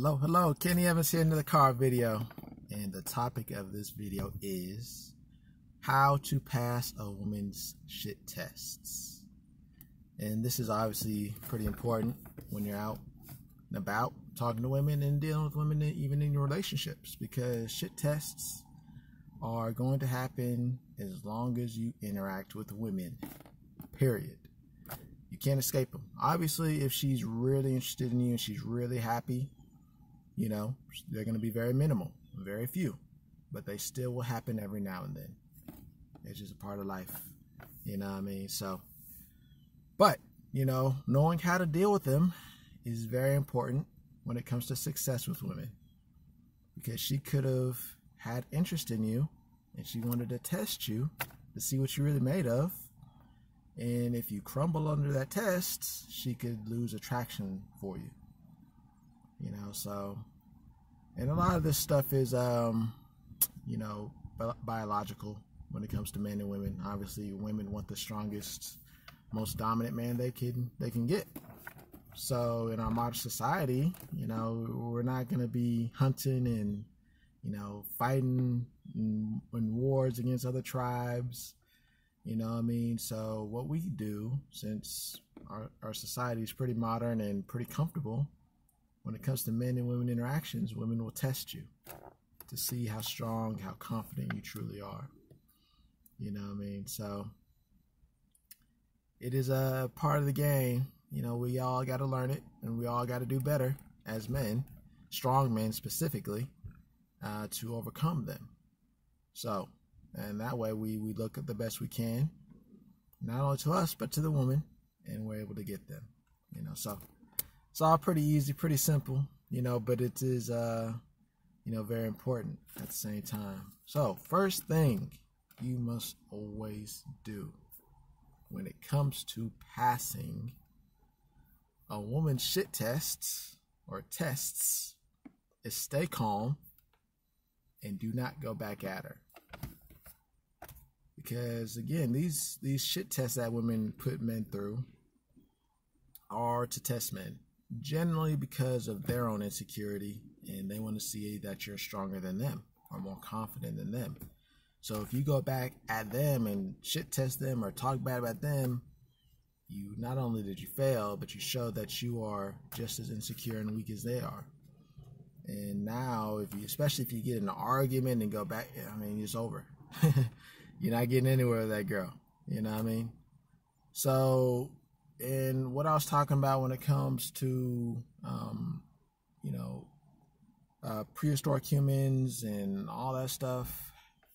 Hello, hello, Kenny Evans here into the car video. And the topic of this video is how to pass a woman's shit tests. And this is obviously pretty important when you're out and about talking to women and dealing with women even in your relationships because shit tests are going to happen as long as you interact with women. Period. You can't escape them. Obviously, if she's really interested in you and she's really happy, you know, they're going to be very minimal, very few, but they still will happen every now and then. It's just a part of life, you know what I mean? So, but, you know, knowing how to deal with them is very important when it comes to success with women because she could have had interest in you and she wanted to test you to see what you're really made of. And if you crumble under that test, she could lose attraction for you you know so and a lot of this stuff is um you know biological when it comes to men and women. Obviously women want the strongest most dominant man they can they can get. So in our modern society you know we're not going to be hunting and you know fighting in, in wars against other tribes. You know what i mean? So what we do since our, our society is pretty modern and pretty comfortable when it comes to men and women interactions, women will test you to see how strong, how confident you truly are. You know what I mean? So it is a part of the game. You know, we all got to learn it and we all got to do better as men, strong men specifically, uh, to overcome them. So, and that way we, we look at the best we can, not only to us, but to the woman, and we're able to get them. You know, so it's all pretty easy, pretty simple, you know, but it is, uh, you know, very important at the same time. So, first thing you must always do when it comes to passing a woman's shit tests or tests is stay calm and do not go back at her. Because again, these these shit tests that women put men through are to test men generally because of their own insecurity and they want to see that you're stronger than them or more confident than them. So if you go back at them and shit test them or talk bad about them, you not only did you fail, but you show that you are just as insecure and weak as they are. And now, if you, especially if you get in an argument and go back, I mean, it's over. You're not getting anywhere with that girl. You know what I mean? So and what I was talking about when it comes to, um, you know, uh, prehistoric humans and all that stuff,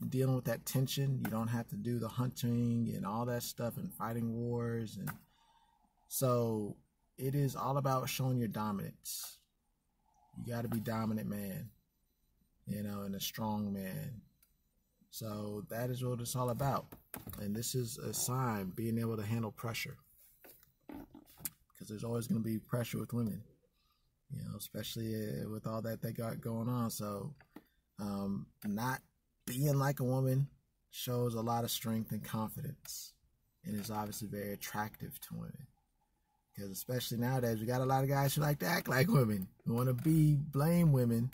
dealing with that tension. You don't have to do the hunting and all that stuff and fighting wars. And so it is all about showing your dominance. You got to be dominant man, you know, and a strong man. So that is what it's all about. And this is a sign being able to handle pressure because there's always going to be pressure with women, you know, especially uh, with all that they got going on. So, um, not being like a woman shows a lot of strength and confidence, and is obviously very attractive to women. Because especially nowadays, we got a lot of guys who like to act like women, who want to be blame women,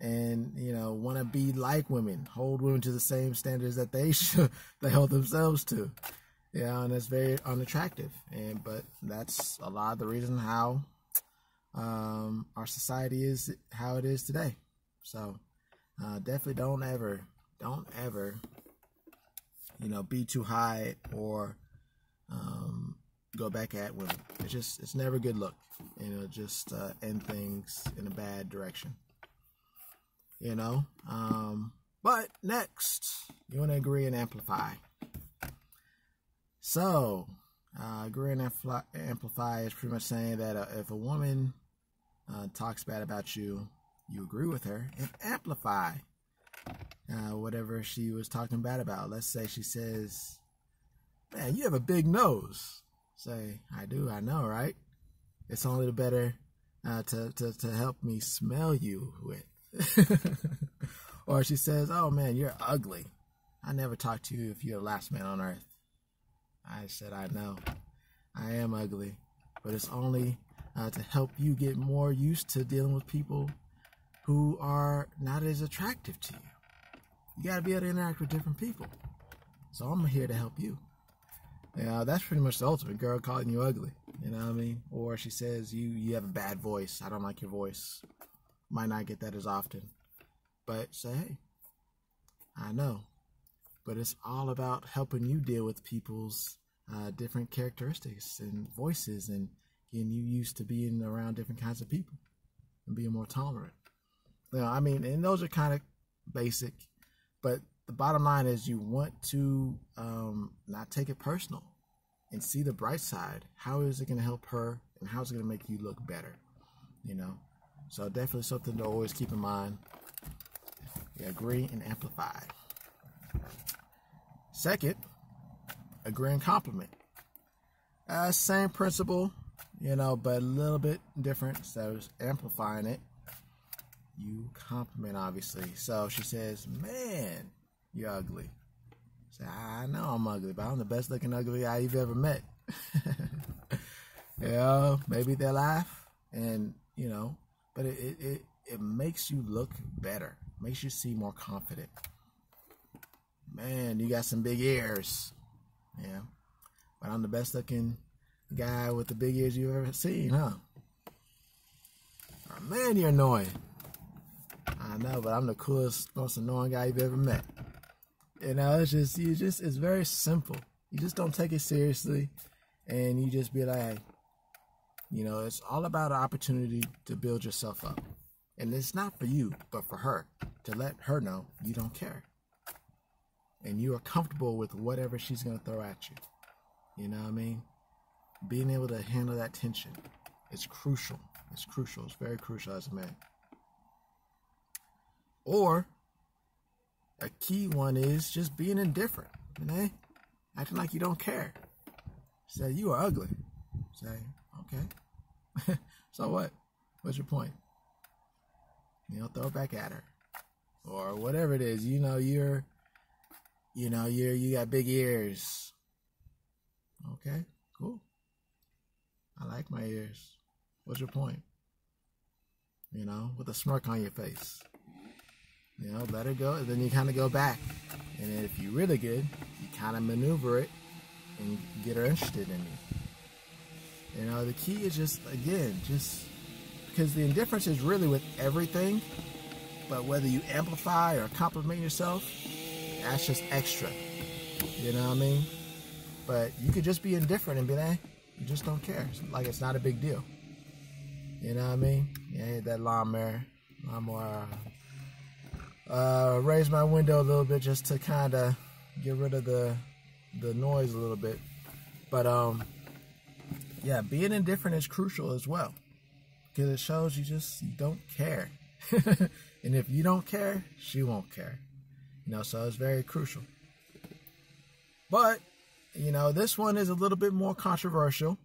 and you know want to be like women, hold women to the same standards that they should they hold themselves to. Yeah, and it's very unattractive. And but that's a lot of the reason how um, our society is how it is today. So uh, definitely don't ever, don't ever, you know, be too high or um, go back at women. It's just it's never a good look. You know, just uh, end things in a bad direction. You know. Um, but next, you want to agree and amplify. So, uh, agree amplify is pretty much saying that uh, if a woman uh, talks bad about you, you agree with her and amplify uh, whatever she was talking bad about. Let's say she says, Man, you have a big nose. Say, I do, I know, right? It's only the better uh, to, to, to help me smell you with. or she says, Oh man, you're ugly. I never talk to you if you're the last man on earth. I said, I know. I am ugly, but it's only uh, to help you get more used to dealing with people who are not as attractive to you. You got to be able to interact with different people. So I'm here to help you. Yeah, that's pretty much the ultimate girl calling you ugly. You know what I mean? Or she says you you have a bad voice. I don't like your voice. Might not get that as often, but say hey, I know. But it's all about helping you deal with people's uh, different characteristics and voices and getting you used to being around different kinds of people and being more tolerant. You know, I mean, and those are kind of basic, but the bottom line is you want to um, not take it personal and see the bright side. How is it going to help her and how is it going to make you look better? You know, so definitely something to always keep in mind. Yeah, agree and amplify. Second, agree and compliment. Uh, same principle, you know, but a little bit different. So it's amplifying it. You compliment, obviously. So she says, Man, you're ugly. Say, I know I'm ugly, but I'm the best looking ugly you've ever met. yeah, maybe they laugh, and you know, but it, it, it, it makes you look better, makes you seem more confident. Man, you got some big ears. Yeah, but I'm the best looking guy with the big ears you've ever seen, huh? Oh, man, you're annoying. I know, but I'm the coolest, most annoying guy you've ever met. You know, it's just you just it's very simple. You just don't take it seriously, and you just be like, you know, it's all about an opportunity to build yourself up, and it's not for you, but for her to let her know you don't care, and you are comfortable with whatever she's gonna throw at you. You know what I mean? Being able to handle that tension is crucial. It's crucial. It's very crucial as a man. Or a key one is just being indifferent, you know, acting like you don't care. Say you are ugly. Say okay. so what? What's your point? You know, throw it back at her, or whatever it is. You know, you're, you know, you're you got big ears. Okay, cool. I like my ears. What's your point? You know, with a smirk on your face. You know, let it go. And then you kind of go back. And if you're really good, you kind of maneuver it and get her interested in you. You know, the key is just, again, just because the indifference is really with everything, but whether you amplify or compliment yourself, that's just extra. You know what I mean? But you could just be indifferent and be like, you just don't care. Like it's not a big deal. You know what I mean? Yeah, that lawnmower, lawnmower uh, raise my window a little bit just to kind of get rid of the the noise a little bit. But um, yeah, being indifferent is crucial as well because it shows you just don't care. and if you don't care, she won't care. You know, so it's very crucial. But you know, this one is a little bit more controversial,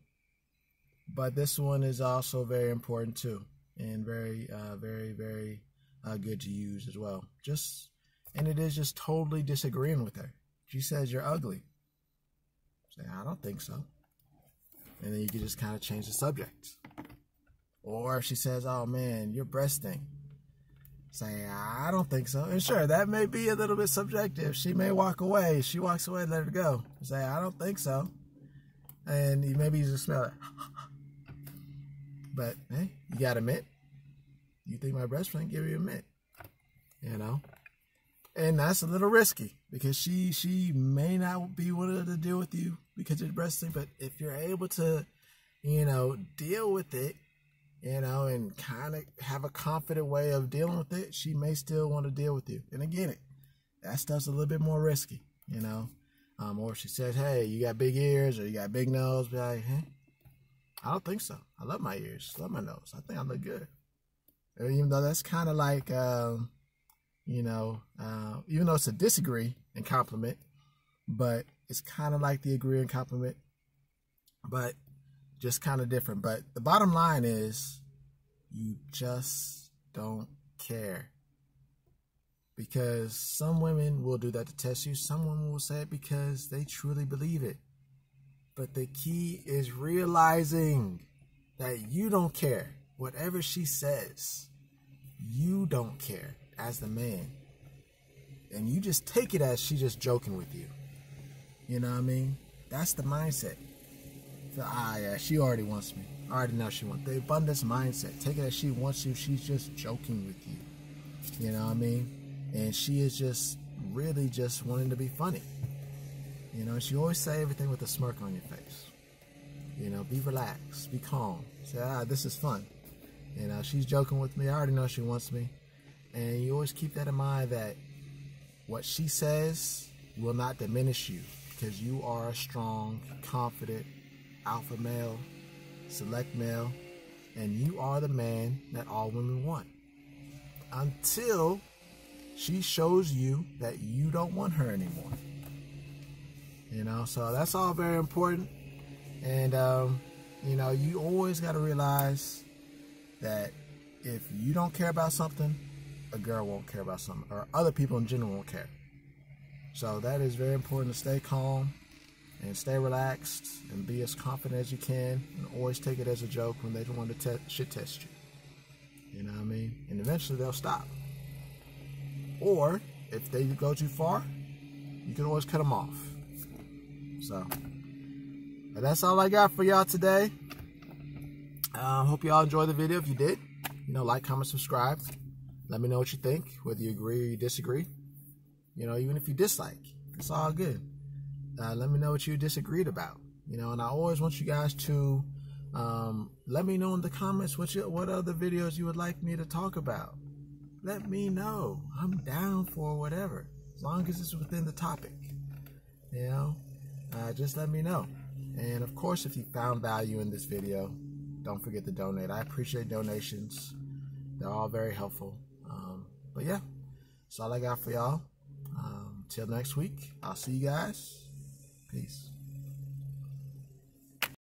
but this one is also very important too, and very, uh, very, very uh, good to use as well. Just and it is just totally disagreeing with her. She says you're ugly. Say I don't think so, and then you can just kind of change the subject. Or she says, "Oh man, you're breasting." Say I don't think so, and sure that may be a little bit subjective. She may walk away. She walks away, let her go. Say I don't think so, and maybe you just smell it. but hey, you gotta admit you think my best friend give you a mint, you know? And that's a little risky because she she may not be willing to deal with you because you're breasting, but if you're able to, you know, deal with it, you know, and kind of have a confident way of dealing with it, she may still want to deal with you. And again, it that stuff's a little bit more risky, you know. Um, or she says, "Hey, you got big ears or you got big nose," be like, "Hey, I don't think so. I love my ears, love my nose. I think I look good." even though that's kind of like, um, you know, uh, even though it's a disagree and compliment, but it's kind of like the agree and compliment, but just kind of different. But the bottom line is, you just don't care. Because some women will do that to test you. Some women will say it because they truly believe it. But the key is realizing that you don't care whatever she says, you don't care as the man. And you just take it as she just joking with you. You know what I mean? That's the mindset. Ah, yeah, she already wants me. I already know she wants the abundance mindset. Take it as she wants you. She's just joking with you. You know what I mean? And she is just really just wanting to be funny. You know, she always say everything with a smirk on your face. You know, be relaxed, be calm. Say, ah, this is fun. You know, she's joking with me. I already know she wants me. And you always keep that in mind that what she says will not diminish you because you are a strong, confident alpha male, select male, and you are the man that all women want. Until she shows you that you don't want her anymore. You know, so that's all very important. And, um, you know, you always got to realize that if you don't care about something, a girl won't care about something, or other people in general won't care. So that is very important to stay calm and stay relaxed and be as confident as you can and always take it as a joke when they want to te- shit test you. You know what I mean? And eventually they'll stop. Or if they go too far, you can always cut them off. So that's all I got for y'all today. I uh, hope y'all enjoyed the video. If you did, you know, like, comment, subscribe. Let me know what you think, whether you agree or you disagree. You know, even if you dislike, it's all good. Uh, let me know what you disagreed about. You know, and I always want you guys to um, let me know in the comments what you, what other videos you would like me to talk about. Let me know. I'm down for whatever, as long as it's within the topic. You know, uh, just let me know. And of course, if you found value in this video, don't forget to donate. I appreciate donations. They're all very helpful. Um, but yeah, that's all I got for y'all. Um, till next week, I'll see you guys. É isso.